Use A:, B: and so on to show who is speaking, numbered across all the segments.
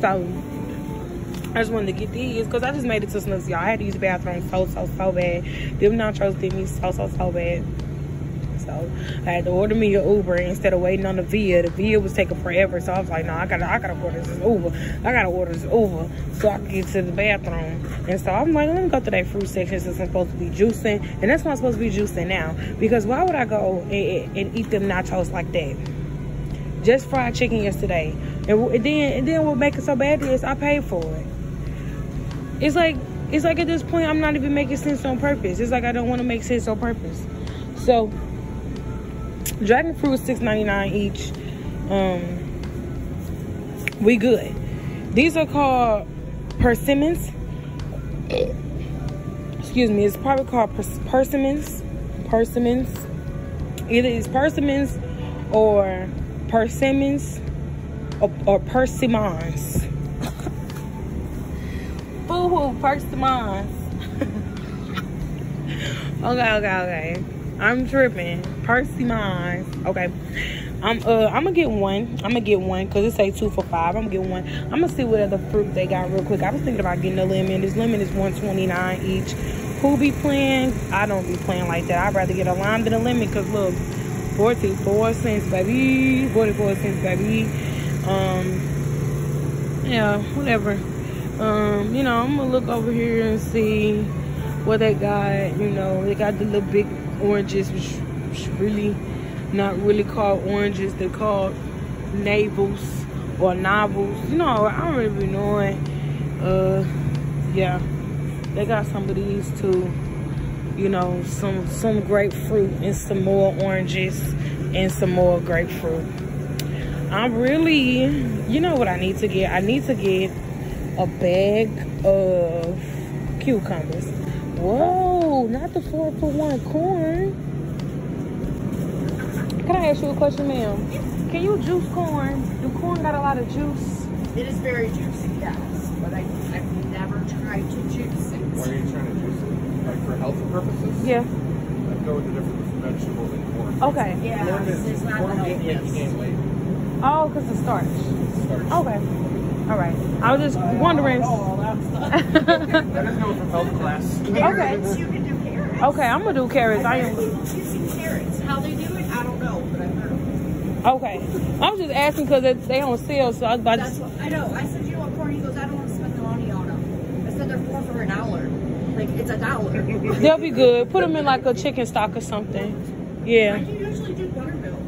A: so I just wanted to get these because I just made it to Schnucks, y'all. I had to use the bathroom so, so, so bad. Them nachos did me so, so, so bad. So I had to order me an Uber instead of waiting on the Via. The Via was taking forever, so I was like, no, I gotta, I gotta order this Uber. I gotta order this Uber so I can get to the bathroom. And so I'm like, let me go to that fruit section since I'm supposed to be juicing, and that's why I'm supposed to be juicing now. Because why would I go and, and eat them nachos like that? Just fried chicken yesterday, and, then and then what make it so bad is I paid for it. It's like it's like at this point I'm not even making sense on purpose. It's like I don't want to make sense on purpose. So dragon fruit is $6.99 each. Um we good. These are called persimmons. Excuse me, it's probably called pers persimmons. Persimmons. Either it's persimmons or persimmons or, or persimmons. Boo-hoo, persimmons. okay, okay, okay. I'm tripping. Persimmons. Okay. I'm uh I'm gonna get one. I'm gonna get one because it say two for five. I'm gonna get one. I'm gonna see what other fruit they got real quick. I was thinking about getting a lemon. This lemon is 129 each. Who be playing? I don't be playing like that. I'd rather get a lime than a lemon because look, 44 cents, baby. 44 cents, baby. Um, yeah, whatever. Um, you know, I'm gonna look over here and see what they got. You know, they got the little big oranges, which, which really not really called oranges. They're called navels or novels. You know, I don't really know it. Uh, yeah, they got some of these too. You know, some some grapefruit and some more oranges and some more grapefruit. I'm really, you know what I need to get? I need to get a bag of cucumbers. Whoa, not the four for one corn. Can I ask you a question, ma'am? Can you juice corn? Do corn got a lot of juice?
B: It is very juicy, yes, but I, I've never tried to juice it.
C: Why are you trying to juice it? Like for health purposes?
A: Yeah.
C: I'd go with the difference with vegetables and corn.
A: Okay.
B: Yeah,
C: Corn is,
B: it's not
C: corn
B: the
C: can't make you
B: healthiest.
C: Gain weight.
A: Oh, because the starch.
C: Starch.
A: Okay. All right. I was just wondering.
C: Oh, that is going from health class.
B: Carrots, you can do carrots.
A: okay, I'm gonna do carrots. I
B: I've
A: am.
B: heard people using carrots. How they do it, I don't know, but I've heard.
A: Okay. I was just asking because they on sale, so I was about
B: That's
A: to.
B: what, I know. I said, you want corn? He goes, I don't want to spend the money on them. I said, they're four for a dollar. Like, it's a dollar.
A: They'll be good. Put them in like a chicken stock or something.
B: I
A: Yeah.
B: do usually do buttermilk.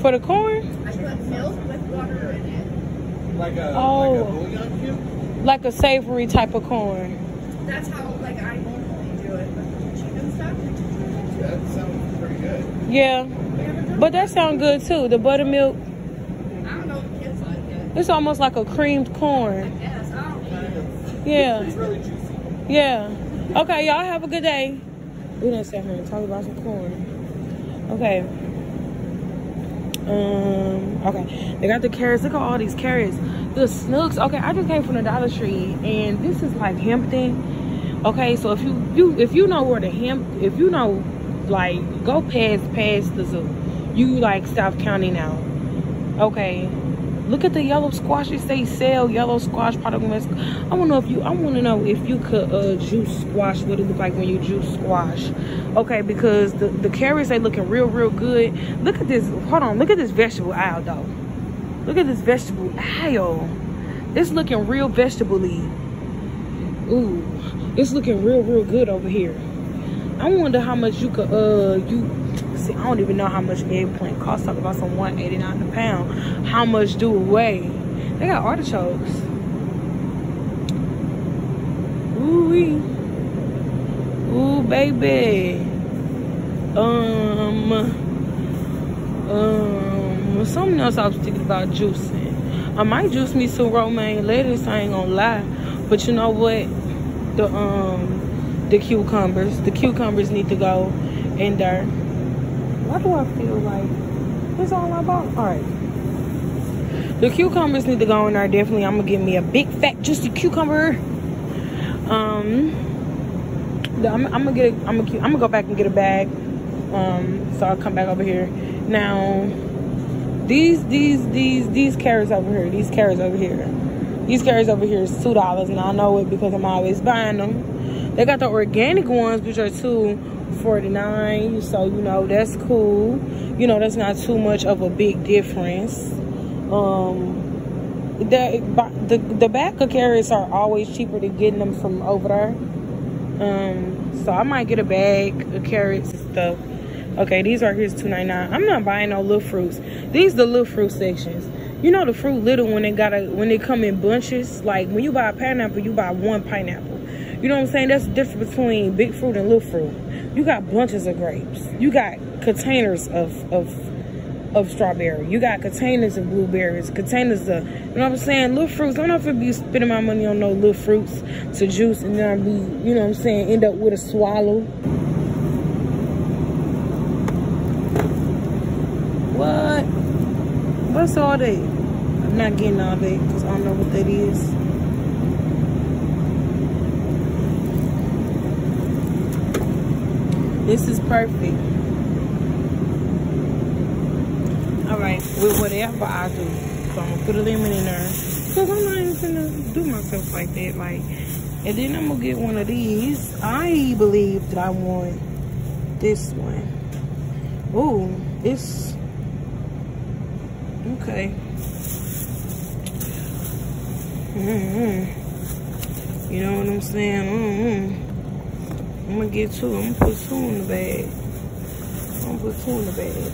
A: For the corn,
B: I put milk with water in it.
C: Like a,
A: Oh.
C: like a bouillon cube?
A: like a savory type of corn.
B: That's how, like, I normally do it. But chicken stuff,
C: Yeah, that sounds pretty good.
A: Yeah.
B: we haven't done
A: But that sounds good too. The buttermilk,
B: I don't know if kids like it.
A: it's almost like a creamed
B: I
A: corn.
B: guess. I don't know.
A: Yeah.
C: It's really juicy.
A: Yeah. Okay, y'all have a good day. We didn't sit here and talk about some corn. Okay. Um, okay. They got the carrots. Look at all these carrots. The Schnucks. Okay, I just came from the Dollar Tree and this is like Hampton. Okay, so if you you if you know where the hemp if you know like go past past the zoo. You like South County now. Okay. Look at the yellow squash. It say sell yellow squash product. I want to know if you. I want to know if you could uh, juice squash. What it look like when you juice squash? Okay, because the the carrots they looking real real good. Look at this. Hold on. Look at this vegetable aisle though. Look at this vegetable aisle. It's looking real vegetable-y. Ooh, it's looking real real good over here. I wonder how much you could uh you see. I don't even know how much eggplant costs. Talk about some one eighty nine a pound. How much do weigh? They got artichokes. Ooh wee. Ooh baby. Um. Um. Something else I was thinking about juicing. I might juice me some romaine lettuce. I ain't gonna lie. But you know what? The um the cucumbers. The cucumbers need to go in there. Why do I feel like that's all I bought? All right. The cucumbers need to go in there. Definitely, I'm gonna give me a big fat juicy cucumber. Um, I'm, I'm gonna get. A, I'm gonna. I'm gonna go back and get a bag. Um, so I'll come back over here now. These these these these carrots over here. These carrots over here. These carrots over here is two dollars, and I know it because I'm always buying them. They got the organic ones, which are two forty nine. So you know that's cool. You know that's not too much of a big difference. Um, the the the back of carrots are always cheaper than getting them from over there. Um, so I might get a bag of carrots and stuff. Okay, these right here is two ninety nine. I'm not buying no little fruits. These the little fruit sections. You know the fruit little when they got a when they come in bunches. Like when you buy a pineapple, you buy one pineapple. You know what I'm saying? That's the difference between big fruit and little fruit. You got bunches of grapes. You got containers of of of strawberry. You got containers of blueberries, containers of, you know what I'm saying, little fruits. I'm not gonna be spending my money on no little fruits to juice and then I be, you know what I'm saying, end up with a swallow. What? What's all that? I'm not getting all that because I don't know what that is. This is perfect. all right with whatever I do. So I'm gonna put a lemon in there. Cause I'm not even gonna do myself like that. Like, and then I'm gonna get one of these. I believe that I want this one. Ooh, it's okay. Mm -hmm. You know what I'm saying? Mm -hmm. I'm gonna get two. I'm gonna put two in the bag. I'm gonna put two in the bag.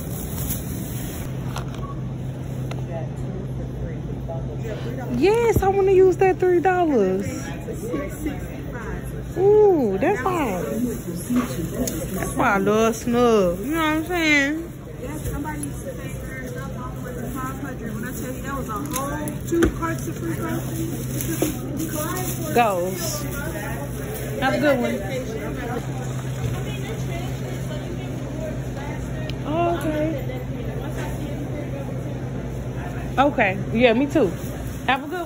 A: Yes, I want to use that three dollars. Ooh, that's why. That's why I love Schnucks. You know what I'm saying?
D: Yes, somebody used to pay
A: okay. Okay. Yeah, me too. Have a good